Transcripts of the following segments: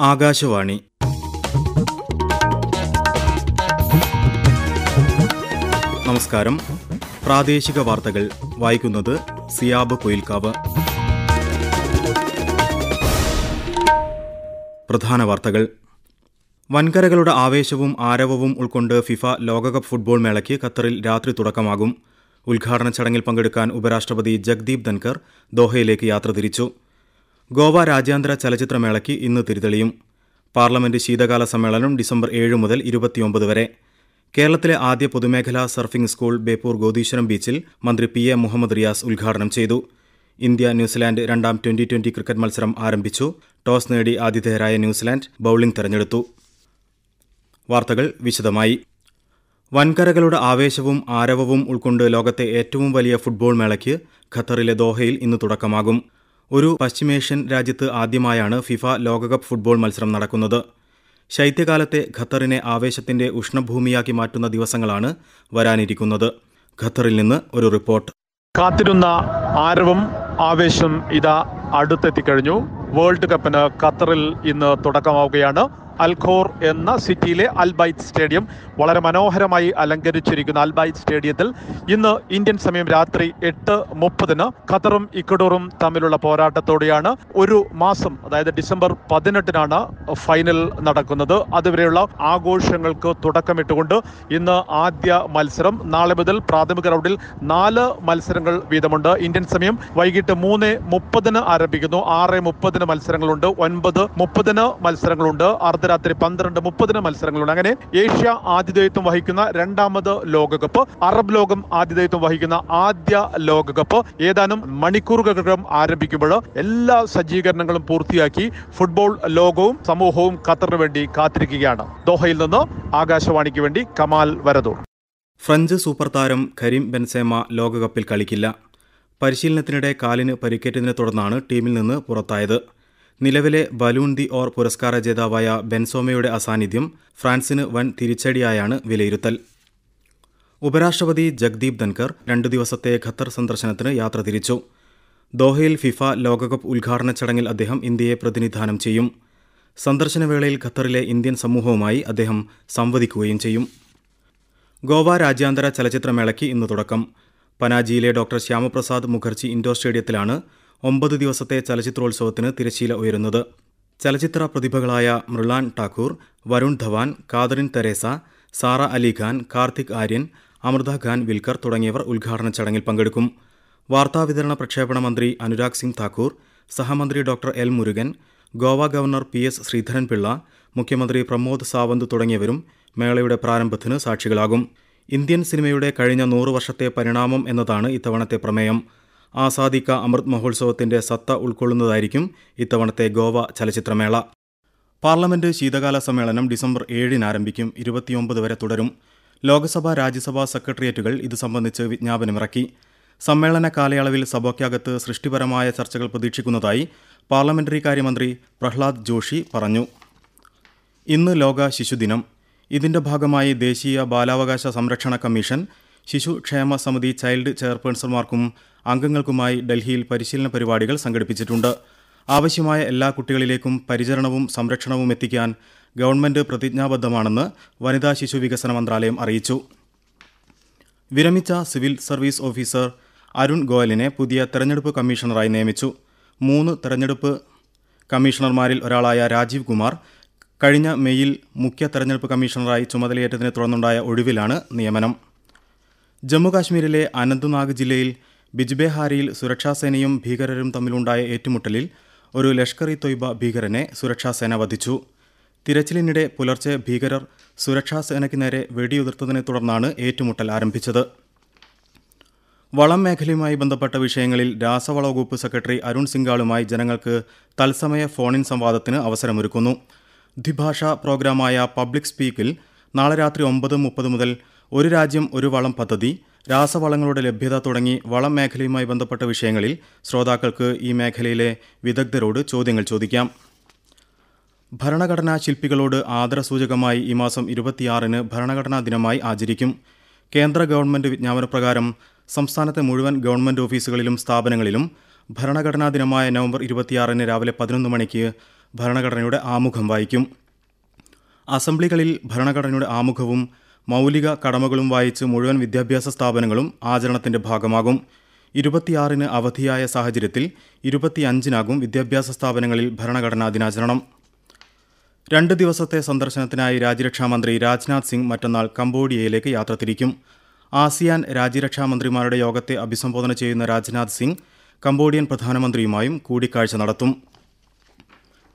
ആകാശവാണി. നമസ്കാരം. പ്രാദേശിക വാർത്തകൾ. വായിക്കുന്നത് സിയാബ് കൊയിൽക്കാവ്. പ്രധാന വാർത്തകൾ. വൻകരകളുടെ ആവേശവും ആരവവും ഉൾക്കൊണ്ട് ഫിഫ ലോകകപ്പ് ഫുട്ബോൾ മേളയ്ക്ക് ഖത്തറിൽ രാത്രി തുടക്കമാകും. ഉദ്ഘാടന ചടങ്ങിൽ പങ്കെടുക്കാൻ ഉപരാഷ്ട്രപതി ജഗ്ദീപ് ധൻകർ ദോഹയിലേക്ക് യാത്ര തിരിച്ചു. ഗോവ രാജ്യാന്തര ചലച്ചിത്രമേളയ്ക്ക് ഇന്ന് തിരിതെളിയും. പാർലമെന്റ് ശീതകാല സമ്മേളനം ഡിസംബർ ഏഴ് മുതൽ ഇരുപത്തിയൊമ്പത് വരെ. കേരളത്തിലെ ആദ്യ പൊതുമേഖലാ സർഫിംഗ് സ്കൂൾ ബേപ്പൂർ ഗോദീശ്വരം ബീച്ചിൽ മന്ത്രി പി എ മുഹമ്മദ് റിയാസ് ഉദ്ഘാടനം ചെയ്തു. ഇന്ത്യ ന്യൂസിലാൻഡ് രണ്ടാം ട്വന്റി ട്വന്റി ക്രിക്കറ്റ് മത്സരം ആരംഭിച്ചു. ടോസ് നേടി ആതിഥേയരായ ന്യൂസിലാൻഡ് ബൌളിംഗ് തെരഞ്ഞെടുത്തു. വാർത്തകൾ വിശദമായി. വൻകരകളുടെ ആവേശവും ആരവവും ഉൾക്കൊണ്ട് ലോകത്തെ ഏറ്റവും വലിയ ഫുട്ബോൾ മേളയ്ക്ക് ഖത്തറിലെ ദോഹയിൽ ഇന്ന് തുടക്കമാകും. ഒരു പശ്ചിമേഷ്യൻ രാജ്യത്ത് ആദ്യമായാണ് ഫിഫ ലോകകപ്പ് ഫുട്ബോൾ മത്സരം നടക്കുന്നത്. ശൈത്യകാലത്തെ ഖത്തറിനെ ആവേശത്തിന്റെ ഉഷ്ണഭൂമിയാക്കി മാറ്റുന്ന ദിവസങ്ങളാണ് വരാനിരിക്കുന്നത്. ഖത്തറിൽ നിന്ന് ഒരു റിപ്പോർട്ട്. കാത്തിരുന്ന ആരവം ആവേശം ഇതാ അടുത്തെത്തിക്കഴിഞ്ഞു. വേൾഡ് കപ്പിന് ഖത്തറിൽ ഇന്ന് തുടക്കമാവുകയാണ്. അൽഖോർ എന്ന സിറ്റിയിലെ അൽബൈത്ത് സ്റ്റേഡിയം വളരെ മനോഹരമായി അലങ്കരിച്ചിരിക്കുന്ന അൽബൈത്ത് സ്റ്റേഡിയത്തിൽ ഇന്ന് ഇന്ത്യൻ സമയം രാത്രി എട്ട് മുപ്പതിന് ഖത്തറും ഇക്വഡോറും തമ്മിലുള്ള പോരാട്ടത്തോടെയാണ് ഒരു മാസം അതായത് ഡിസംബർ പതിനെട്ടിനാണ് ഫൈനൽ നടക്കുന്നത്. അതുവരെയുള്ള ആഘോഷങ്ങൾക്ക് തുടക്കമിട്ടുകൊണ്ട് ഇന്ന് ആദ്യ മത്സരം നാളെ മുതൽ പ്രാഥമിക റൗണ്ടിൽ നാല് മത്സരങ്ങൾ വീതമുണ്ട്. ഇന്ത്യൻ സമയം വൈകിട്ട് മൂന്ന് മുപ്പതിന് ആരംഭിക്കുന്നു. ആറ് മുപ്പതിന് മത്സരങ്ങളുണ്ട്. ഒൻപത് മുപ്പതിന് മത്സരങ്ങളുണ്ട്. അർദ്ധരാത്രി പന്ത്രണ്ട് മുപ്പതിന് മത്സരങ്ങളുണ്ട്. അങ്ങനെ ഏഷ്യ ആതിഥേയത്വം വഹിക്കുന്ന രണ്ടാമത് ലോകകപ്പ് അറബ് ലോകം ആതിഥേയത്വം വഹിക്കുന്ന ആദ്യ ലോകകപ്പ്. ഏതാനും മണിക്കൂറുകൾക്കകം ആരംഭിക്കുമ്പോൾ എല്ലാ സജ്ജീകരണങ്ങളും പൂർത്തിയാക്കി ഫുട്ബോൾ ലോകവും സമൂഹവും ഖത്തറിന് വേണ്ടി കാത്തിരിക്കുകയാണ്. ദോഹയിൽ നിന്ന് ആകാശവാണിക്ക് വേണ്ടി കമാൽ വരദൂർ. ഫ്രഞ്ച് സൂപ്പർ താരം കരീം ബെൻസേമ ലോകകപ്പിൽ കളിക്കില്ല. പരിശീലനത്തിനിടെ കാലിന് പരിക്കേറ്റതിനെ തുടർന്നാണ് ടീമിൽ നിന്ന് പുറത്തായത്. നിലവിലെ ബലൂൺ ദി ഓർ പുരസ്കാര ജേതാവായ ബെൻസോമയുടെ അസാന്നിധ്യം ഫ്രാൻസിന് വൻ തിരിച്ചടിയായാണ് വിലയിരുത്തൽ. ഉപരാഷ്ട്രപതി ജഗ്ദീപ് ധൻകർ രണ്ടു ദിവസത്തെ ഖത്തർ സന്ദർശനത്തിന് യാത്ര തിരിച്ചു. ദോഹയിൽ ഫിഫ ലോകകപ്പ് ഉദ്ഘാടന ചടങ്ങിൽ അദ്ദേഹം ഇന്ത്യയെ പ്രതിനിധാനം ചെയ്യും. സന്ദർശനവേളയിൽ ഖത്തറിലെ ഇന്ത്യൻ സമൂഹവുമായി അദ്ദേഹം സംവദിക്കുകയും ചെയ്യും. ഗോവ രാജ്യാന്തര ചലച്ചിത്രമേളയ്ക്ക് ഇന്ന് തുടക്കം. പനാജിയിലെ ഡോക്ടർ ശ്യാമപ്രസാദ് മുഖർജി ഇൻഡോർ സ്റ്റേഡിയത്തിലാണ് ഒമ്പത് ദിവസത്തെ ചലച്ചിത്രോത്സവത്തിന് തിരശീല ഉയരുന്നത്. ചലച്ചിത്ര പ്രതിഭകളായ മൃളാൻ ടാക്കൂർ വരുൺ ധവാൻ കാതറിൻ തെരേസ സാറ അലി ഖാൻ കാർത്തിക് ആര്യൻ അമൃത ഖാൻ വിൽക്കർ തുടങ്ങിയവർ ഉദ്ഘാടന ചടങ്ങിൽ പങ്കെടുക്കും. വാർത്താവിതരണ പ്രക്ഷേപണ മന്ത്രി അനുരാഗ് സിംഗ് താക്കൂർ സഹമന്ത്രി doctor L Murugan Goa governor P S Sreedharan Pillai മുഖ്യമന്ത്രി പ്രമോദ് സാവന്ത് തുടങ്ങിയവരും മേളയുടെ പ്രാരംഭത്തിന് സാക്ഷികളാകും. ഇന്ത്യൻ സിനിമയുടെ കഴിഞ്ഞ നൂറു വർഷത്തെ പരിണാമം എന്നതാണ് ഇത്തവണത്തെ പ്രമേയം. ആസാദിക്ക അമൃത് മഹോത്സവത്തിന്റെ സത്ത ഉൾക്കൊള്ളുന്നതായിരിക്കും ഇത്തവണത്തെ ഗോവ ചലച്ചിത്രമേള. പാർലമെന്റ് ശീതകാല സമ്മേളനം ഡിസംബർ ഏഴിന് ആരംഭിക്കും. ഇരുപത്തിയൊമ്പത് വരെ തുടരും. ലോക്സഭ രാജ്യസഭാ സെക്രട്ടേറിയറ്റുകൾ ഇത് സംബന്ധിച്ച് വിജ്ഞാപനമിറക്കി. സമ്മേളന കാലയളവിൽ സഭയ്ക്കകത്ത് സൃഷ്ടിപരമായ ചർച്ചകൾ പ്രതീക്ഷിക്കുന്നതായി പാർലമെന്ററി കാര്യമന്ത്രി പ്രഹ്ലാദ് ജോഷി പറഞ്ഞു. ഇന്ന് ലോക ശിശുദിനം. ഇതിന്റെ ഭാഗമായി ദേശീയ ബാലാവകാശ സംരക്ഷണ കമ്മീഷൻ ശിശുക്ഷേമ സമിതി ചൈൽഡ് ചെയർപേഴ്സൺമാർക്കും അംഗങ്ങൾക്കുമായി ഡൽഹിയിൽ പരിശീലന പരിപാടികൾ സംഘടിപ്പിച്ചിട്ടുണ്ട്. ആവശ്യമായ എല്ലാ കുട്ടികളിലേക്കും പരിചരണവും സംരക്ഷണവും എത്തിക്കാൻ ഗവൺമെന്റ് പ്രതിജ്ഞാബദ്ധമാണെന്ന് വനിതാ ശിശു വികസന മന്ത്രാലയം അറിയിച്ചു. വിരമിച്ച സിവിൽ സർവീസ് ഓഫീസർ അരുൺ ഗോയലിനെ പുതിയ തെരഞ്ഞെടുപ്പ് കമ്മീഷണറായി നിയമിച്ചു. മൂന്ന് തെരഞ്ഞെടുപ്പ് കമ്മീഷണർമാരിൽ ഒരാളായ രാജീവ് കുമാർ കഴിഞ്ഞ മെയ്യിൽ മുഖ്യ തെരഞ്ഞെടുപ്പ് കമ്മീഷണറായി ചുമതലയേറ്റതിനെ തുടർന്നുണ്ടായ ഒഴിവിലാണ് നിയമനം. ജമ്മുകാശ്മീരിലെ അനന്ത്നാഗ് ജില്ലയിൽ ബിജ്ബെഹാരിയിൽ സുരക്ഷാസേനയും ഭീകരരും തമ്മിലുണ്ടായ ഏറ്റുമുട്ടലിൽ ഒരു ലഷ്കർ ഇ തൊയ്ബ ഭീകരനെ സുരക്ഷാസേന വധിച്ചു. തിരച്ചിലിനിടെ പുലർച്ചെ ഭീകരർ സുരക്ഷാസേനയ്ക്ക് നേരെ വെടിയുതിർത്തതിനെ തുടർന്നാണ് ഏറ്റുമുട്ടൽ ആരംഭിച്ചത്. വളം മേഖലയുമായി ബന്ധപ്പെട്ട വിഷയങ്ങളിൽ രാസവള വകുപ്പ് സെക്രട്ടറി അരുൺ സിംഗാളുമായി ജനങ്ങൾക്ക് തത്സമയ ഫോണിൻ സംവാദത്തിന് അവസരമൊരുക്കുന്നു. ദ്വിഭാഷാ പ്രോഗ്രാമായ പബ്ലിക് സ്പീക്കിൽ നാളെ രാത്രി ഒമ്പത് മുപ്പത് മുതൽ ഒരു രാജ്യം ഒരു വളം പദ്ധതി രാസവളങ്ങളുടെ ലഭ്യത തുടങ്ങി വളം മേഖലയുമായി ബന്ധപ്പെട്ട വിഷയങ്ങളിൽ ശ്രോതാക്കൾക്ക് ഈ മേഖലയിലെ വിദഗ്ധരോട് ചോദ്യങ്ങൾ ചോദിക്കാം. ഭരണഘടനാ ശില്പികളോട് ആദരസൂചകമായി ഈ മാസം ഇരുപത്തിയാറിന് ഭരണഘടനാ ദിനമായി ആചരിക്കും. കേന്ദ്ര ഗവൺമെന്റ് വിജ്ഞാപനപ്രകാരം സംസ്ഥാനത്തെ മുഴുവൻ ഗവൺമെന്റ് ഓഫീസുകളിലും സ്ഥാപനങ്ങളിലും ഭരണഘടനാ ദിനമായ നവംബർ ഇരുപത്തിയാറിന് രാവിലെ പതിനൊന്ന് മണിക്ക് ഭരണഘടനയുടെ ആമുഖം വായിക്കും. അസംബ്ലികളിൽ ഭരണഘടനയുടെ ആമുഖവും മൗലിക കടമകളും വായിച്ച് മുഴുവൻ വിദ്യാഭ്യാസ സ്ഥാപനങ്ങളും ആചരണത്തിന്റെ ഭാഗമാകും. ഇരുപത്തിയാറിന് അവധിയായ സാഹചര്യത്തിൽ ഇരുപത്തിയഞ്ചിനാകും വിദ്യാഭ്യാസ സ്ഥാപനങ്ങളിൽ ഭരണഘടനാ ദിനാചരണം. രണ്ട് ദിവസത്തെ സന്ദർശനത്തിനായി രാജ്യരക്ഷാമന്ത്രി രാജ്നാഥ് സിംഗ് മറ്റന്നാൾ കംബോഡിയയിലേക്ക് യാത്ര തിരിക്കും. ആസിയാൻ രാജ്യരക്ഷാമന്ത്രിമാരുടെ യോഗത്തെ അഭിസംബോധന ചെയ്യുന്ന രാജ്നാഥ് സിംഗ് കംബോഡിയൻ പ്രധാനമന്ത്രിയുമായും കൂടിക്കാഴ്ച നടത്തും.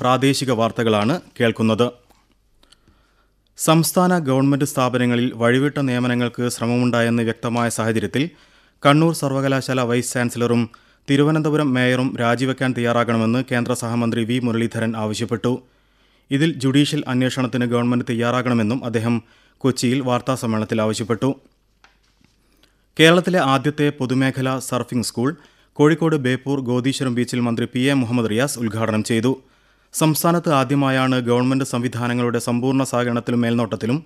പ്രാദേശിക വാർത്തകളാണ് കേൾക്കുന്നത്. സംസ്ഥാന ഗവൺമെന്റ് സ്ഥാപനങ്ങളിൽ വഴിവിട്ട നിയമനങ്ങൾക്ക് ശ്രമമുണ്ടായെന്ന് വ്യക്തമായ സാഹചര്യത്തിൽ കണ്ണൂർ സർവകലാശാല വൈസ് ചാൻസലറും തിരുവനന്തപുരം മേയറും രാജിവെക്കാൻ തയ്യാറാകണമെന്ന് കേന്ദ്ര സഹമന്ത്രി വി മുരളീധരൻ ആവശ്യപ്പെട്ടു. ഇതിൽ ജുഡീഷ്യൽ അന്വേഷണത്തിന് ഗവൺമെന്റ് തയ്യാറാകണമെന്നും അദ്ദേഹം കൊച്ചിയിൽ വാർത്താസമ്മേളനത്തിൽ ആവശ്യപ്പെട്ടു. കേരളത്തിലെ ആദ്യത്തെ പൊതുമേഖലാ സർഫിംഗ് സ്കൂൾ കോഴിക്കോട് ബേപ്പൂർ ഗോദീശ്വരം ബീച്ചിൽ മന്ത്രി പി എ മുഹമ്മദ് റിയാസ് ഉദ്ഘാടനം ചെയ്തു. സംസ്ഥാനത്ത് ആദ്യമായാണ് ഗവൺമെന്റ് സംവിധാനങ്ങളുടെ സമ്പൂർണ സഹകരണത്തിലും മേൽനോട്ടത്തിലും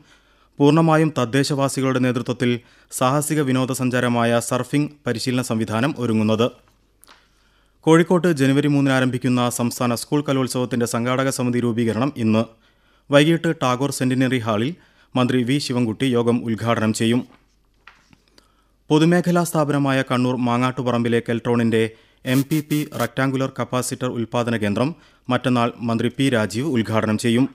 പൂർണമായും തദ്ദേശവാസികളുടെ നേതൃത്വത്തിൽ സാഹസിക വിനോദസഞ്ചാരമായ സർഫിംഗ് പരിശീലന സംവിധാനം ഒരുങ്ങുന്നത്. കോഴിക്കോട്ട് ജനുവരി മൂന്നിന് ആരംഭിക്കുന്ന സംസ്ഥാന സ്കൂൾ കലോത്സവത്തിന്റെ സംഘാടക സമിതി രൂപീകരണം ഇന്ന്. വൈകിട്ട് ടാഗോർ സെന്റിനറി ഹാളിൽ മന്ത്രി വി ശിവൻകുട്ടി യോഗം ഉദ്ഘാടനം ചെയ്യും. പൊതുമേഖലാ സ്ഥാപനമായ കണ്ണൂർ മാങ്ങാട്ടുപറമ്പിലെ കെൽട്രോണിന്റെ M P P rectangular capacitor ഉൽപാദന കേന്ദ്രം മറ്റന്നാൾ മന്ത്രി പി രാജീവ് ഉദ്ഘാടനം ചെയ്യും.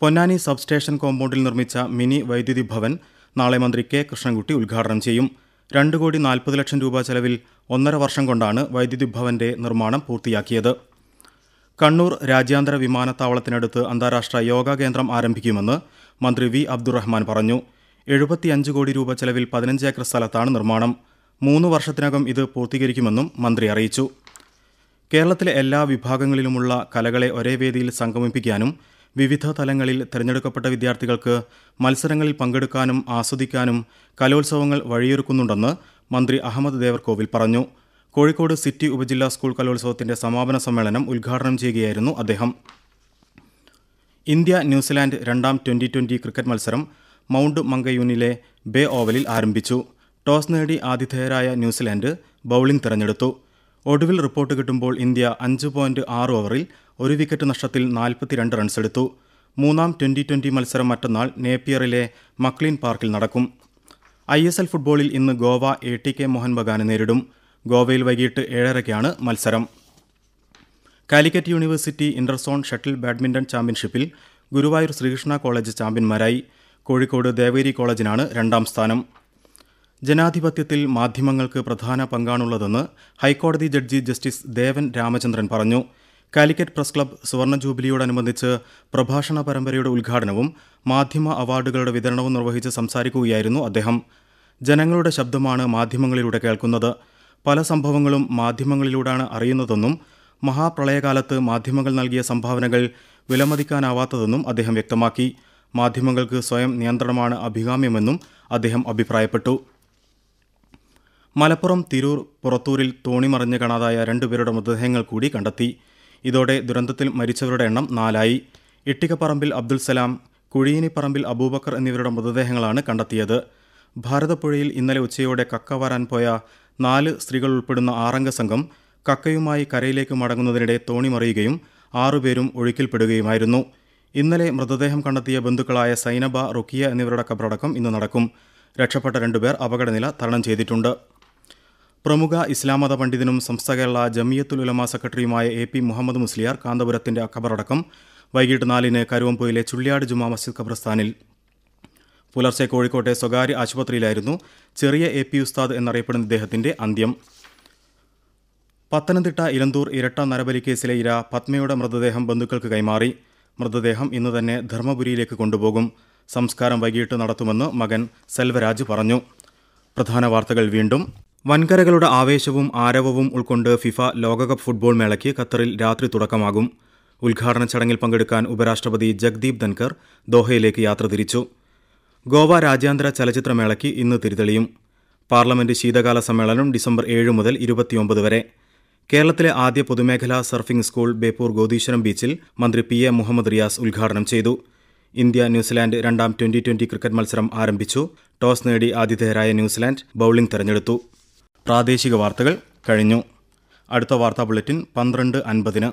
പൊന്നാനി സബ്സ്റ്റേഷൻ കോമ്പൗണ്ടിൽ നിർമ്മിച്ച മിനി വൈദ്യുതി ഭവൻ നാളെ മന്ത്രി കെ കൃഷ്ണൻകുട്ടി ഉദ്ഘാടനം ചെയ്യും. രണ്ട് കോടി നാൽപ്പത് ലക്ഷം രൂപ ചെലവിൽ ഒന്നര വർഷം കൊണ്ടാണ് വൈദ്യുതി ഭവന്റെ നിർമ്മാണം പൂർത്തിയാക്കിയത്. കണ്ണൂർ രാജ്യാന്തര വിമാനത്താവളത്തിനടുത്ത് അന്താരാഷ്ട്ര യോഗാ കേന്ദ്രം ആരംഭിക്കുമെന്ന് മന്ത്രി വി അബ്ദുറഹ്മാൻ പറഞ്ഞു. എഴുപത്തിയഞ്ച് കോടി രൂപ ചെലവിൽ പതിനഞ്ച് ഏക്കർ സ്ഥലത്താണ് നിർമ്മാണം. മൂന്ന് വർഷത്തിനകം ഇത് പൂർത്തീകരിക്കുമെന്നും മന്ത്രി അറിയിച്ചു. കേരളത്തിലെ എല്ലാ വിഭാഗങ്ങളിലുമുള്ള കലകളെ ഒരേ വേദിയിൽ സംഗമിപ്പിക്കാനും വിവിധ തലങ്ങളിൽ തിരഞ്ഞെടുക്കപ്പെട്ട വിദ്യാർത്ഥികൾക്ക് മത്സരങ്ങളിൽ പങ്കെടുക്കാനും ആസ്വദിക്കാനും കലോത്സവങ്ങൾ വഴിയൊരുക്കുന്നുണ്ടെന്ന് മന്ത്രി അഹമ്മദ് ദേവർകോവിൽ പറഞ്ഞു. കോഴിക്കോട് സിറ്റി ഉപജില്ലാ സ്കൂൾ കലോത്സവത്തിന്റെ സമാപന സമ്മേളനം ഉദ്ഘാടനം ചെയ്യുകയായിരുന്നു അദ്ദേഹം. ഇന്ത്യ ന്യൂസിലാൻഡ് രണ്ടാം ട്വന്റി ട്വന്റി ക്രിക്കറ്റ് മത്സരം മൗണ്ട് മങ്കയൂനിലെ ബേ ഓവലിൽ ആരംഭിച്ചു. ടോസ് നേടി ആതിഥേയരായ ന്യൂസിലാൻഡ് ബൌളിംഗ് തെരഞ്ഞെടുത്തു. ഒടുവിൽ റിപ്പോർട്ട് കിട്ടുമ്പോൾ ഇന്ത്യ അഞ്ച് പോയിന്റ് ആറ് ഓവറിൽ ഒരു വിക്കറ്റ് നഷ്ടത്തിൽ നാൽപ്പത്തിരണ്ട് റൺസെടുത്തു മൂന്നാം ട്വന്റി ട്വന്റി മത്സരം മറ്റന്നാൾ നേപ്പിയറിലെ മക്ലീൻ പാർക്കിൽ നടക്കും. ഐ എസ് എൽ ഫുട്ബോളിൽ ഇന്ന് Goa A T K Mohan ബഗാനെ നേരിടും. ഗോവയിൽ വൈകിട്ട് ഏഴരയ്ക്കാണ് മത്സരം. Calicut university interzone shuttle badminton ചാമ്പ്യൻഷിപ്പിൽ ഗുരുവായൂർ ശ്രീകൃഷ്ണ കോളേജ് ചാമ്പ്യന്മാരായി. കോഴിക്കോട് ദേവേരി കോളേജിനാണ് രണ്ടാം സ്ഥാനം. ജനാധിപത്യത്തിൽ മാധ്യമങ്ങൾക്ക് പ്രധാന പങ്കാണുള്ളതെന്ന് ഹൈക്കോടതി ജഡ്ജി ജസ്റ്റിസ് ദേവൻ രാമചന്ദ്രൻ പറഞ്ഞു. കാലിക്കറ്റ് പ്രസ് ക്ലബ് സുവർണ ജൂബിലിയോടനുബന്ധിച്ച് പ്രഭാഷണ പരമ്പരയുടെ ഉദ്ഘാടനവും മാധ്യമ അവാർഡുകളുടെ വിതരണവും നിർവഹിച്ച് സംസാരിക്കുകയായിരുന്നു അദ്ദേഹം. ജനങ്ങളുടെ ശബ്ദമാണ് മാധ്യമങ്ങളിലൂടെ കേൾക്കുന്നത്. പല സംഭവങ്ങളും മാധ്യമങ്ങളിലൂടെയാണ് അറിയുന്നതെന്നും മഹാപ്രളയകാലത്ത് മാധ്യമങ്ങൾ നൽകിയ സംഭാവനകൾ വിലമതിക്കാനാവാത്തതെന്നും അദ്ദേഹം വ്യക്തമാക്കി. മാധ്യമങ്ങൾക്ക് സ്വയം നിയന്ത്രണമാണ് അഭികാമ്യമെന്നും അദ്ദേഹം അഭിപ്രായപ്പെട്ടു. മലപ്പുറം തിരൂർ പുറത്തൂരിൽ തോണിമറിഞ്ഞ് കാണാതായ രണ്ടുപേരുടെ മൃതദേഹങ്ങൾ കൂടി കണ്ടെത്തി. ഇതോടെ ദുരന്തത്തിൽ മരിച്ചവരുടെ എണ്ണം നാലായി. ഇട്ടിക്കപ്പറമ്പിൽ അബ്ദുൽ സലാം കുഴിയിനിപ്പറമ്പിൽ അബൂബക്കർ എന്നിവരുടെ മൃതദേഹങ്ങളാണ് കണ്ടെത്തിയത്. ഭാരതപ്പുഴയിൽ ഇന്നലെ ഉച്ചയോടെ കക്ക വരാൻ പോയ നാല് സ്ത്രീകൾ ഉൾപ്പെടുന്ന ആറംഗ സംഘം കക്കയുമായി കരയിലേക്ക് മടങ്ങുന്നതിനിടെ തോണി മറിയുകയും ആറുപേരും ഒഴുക്കിൽപ്പെടുകയുമായിരുന്നു. ഇന്നലെ മൃതദേഹം കണ്ടെത്തിയ ബന്ധുക്കളായ സൈനബ റുക്കിയ എന്നിവരുടെ കബറടക്കം ഇന്ന് നടക്കും. രക്ഷപ്പെട്ട രണ്ടുപേർ അപകടനില തരണം ചെയ്തിട്ടുണ്ട്. പ്രമുഖ ഇസ്ലാമത പണ്ഡിതനും സംസ്ഥ കേരള ജമിയത്തുൽ ഉലമ സെക്രട്ടറിയുമായ എ പി മുഹമ്മദ് മുസ്ലിയാർ കാന്തപുരത്തിന്റെ ഖബറടക്കം വൈകിട്ട് നാലിന് കരുവമ്പൂയിലെ ചുള്ളിയാട് ജുമാ മസ്ജിദ് ഖബർസ്ഥാനിൽ പുലർച്ചെ കോഴിക്കോട്ടെ സ്വകാര്യ ആശുപത്രിയിലായിരുന്നു ചെറിയ എ പി ഉസ്താദ് എന്നറിയപ്പെടുന്ന ഇദ്ദേഹത്തിന്റെ അന്ത്യം. പത്തനംതിട്ട ഇലന്തൂർ ഇരട്ട നരബലി കേസിലെ ഇര പത്മയുടെ മൃതദേഹം ബന്ധുക്കൾക്ക് കൈമാറി. മൃതദേഹം ഇന്ന് തന്നെ ധർമ്മപുരിയിലേക്ക് കൊണ്ടുപോകും. സംസ്കാരം വൈകിട്ട് നടത്തുമെന്ന് മകൻ സെൽവരാജ് പറഞ്ഞു. പ്രധാന വാർത്തകൾ വീണ്ടും വൻകരകളുടെ ആവേശവും ആരവവും ഉൾക്കൊണ്ട് ഫിഫ ലോകകപ്പ് ഫുട്ബോൾ മേളയ്ക്ക് ഖത്തറിൽ രാത്രി തുടക്കമാകും. ഉദ്ഘാടന ചടങ്ങിൽ പങ്കെടുക്കാൻ ഉപരാഷ്ട്രപതി ജഗ്ദീപ് ധൻകർ ദോഹയിലേക്ക് യാത്ര തിരിച്ചു. ഗോവ രാജ്യാന്തര ചലച്ചിത്രമേളയ്ക്ക് ഇന്ന് തിരിതെളിയും. പാർലമെന്റ് ശീതകാല സമ്മേളനം ഡിസംബർ ഏഴ് മുതൽ ഇരുപത്തിയൊമ്പത് വരെ. കേരളത്തിലെ ആദ്യ പൊതുമേഖലാ സർഫിംഗ് സ്കൂൾ ബേപ്പൂർ ഗോദീശ്വരം ബീച്ചിൽ മന്ത്രി പി എ മുഹമ്മദ് റിയാസ് ഉദ്ഘാടനം ചെയ്തു. ഇന്ത്യ ന്യൂസിലാൻഡ് രണ്ടാം ട്വന്റി ട്വന്റി ക്രിക്കറ്റ് മത്സരം ആരംഭിച്ചു. ടോസ് നേടി ആതിഥേയരായ ന്യൂസിലാൻഡ് ബൌളിംഗ് തെരഞ്ഞെടുത്തു. പ്രാദേശിക വാർത്തകൾ കഴിഞ്ഞു. അടുത്ത വാർത്താ ബുള്ളറ്റിൻ പന്ത്രണ്ട് അൻപതിന്.